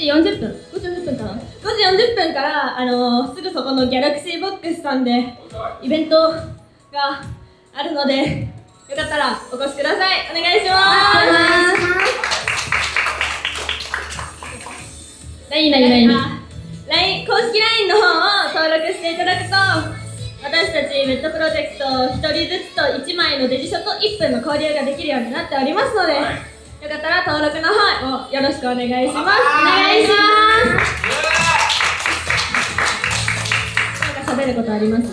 時40分。5時40分かな ?5 時40分から、あのー、すぐそこのギャラクシーボックスさんで、イベントがあるので、よかったらお越しください。お願いします。なになになに LINE 公式 LINE の方を登録していただくと私たちベッドプロジェクト1人ずつと1枚のデジ書と1分の交流ができるようになっておりますので、よかったら登録の方をよろしくお願いします。お願いします。なんか喋ることあります？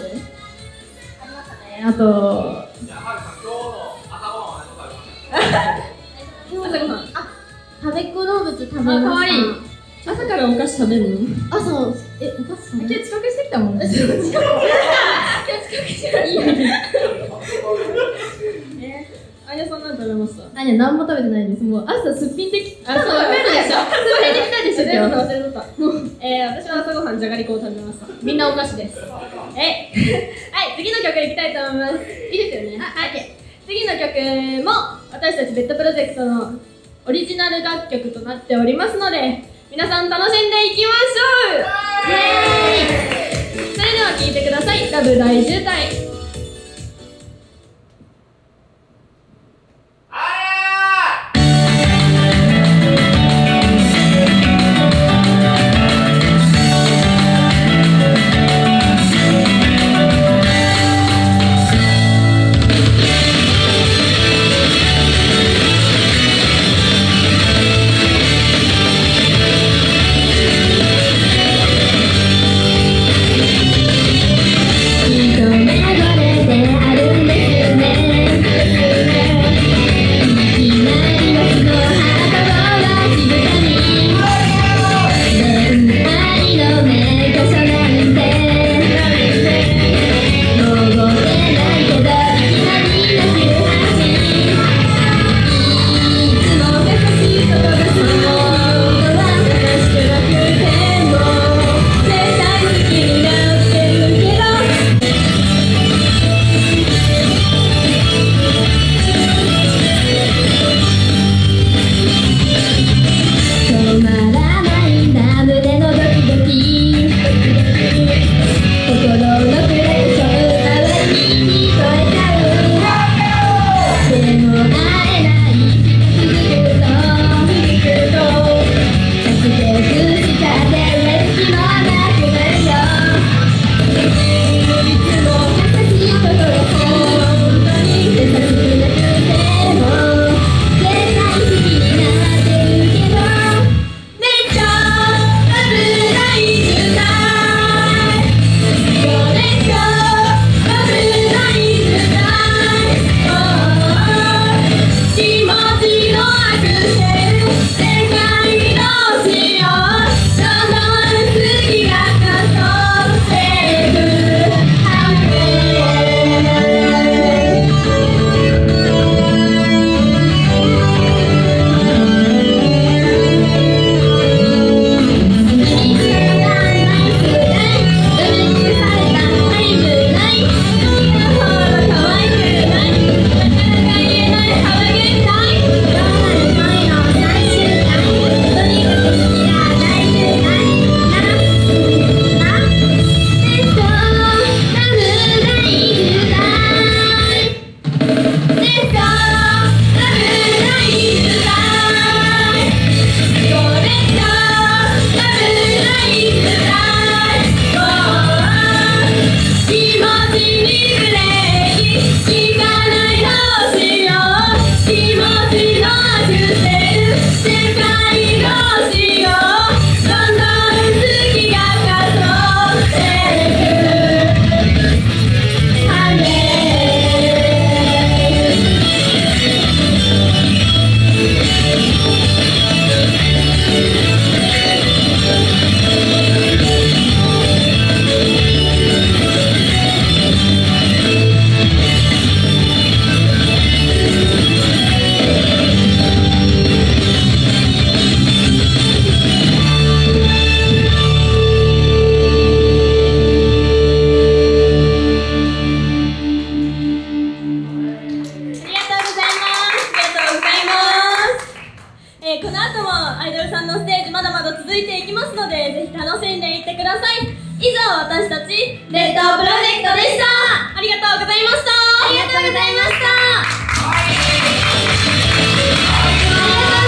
あと、朝ごはん。食べっ子動物食べまかわい。い朝からお菓子食べるの？あ、そう。え、お菓子食べる？遅刻してきたもんね。今 日遅刻して いいよえあやさん何食べましたあ、いや、何も食べてないです。もう朝すっぴんできあ、そう、わかるでしょ。すっぴんできたでしょ、今日。忘れてた。えー、私は朝ごはんじゃがりこを食べました。みんなお菓子です。え、はい、次の曲いきたいと思います。いいですよね。はい。次の曲も私たちベッドプロジェクトのオリジナル楽曲となっておりますので、皆さん楽しんでいきましょう。イエーイ。それでは聴いてください。ラブ大渋滞。楽しんでいってください。以上私たちレッドプロジェクトでした。ありがとうございました。ありがとうございました。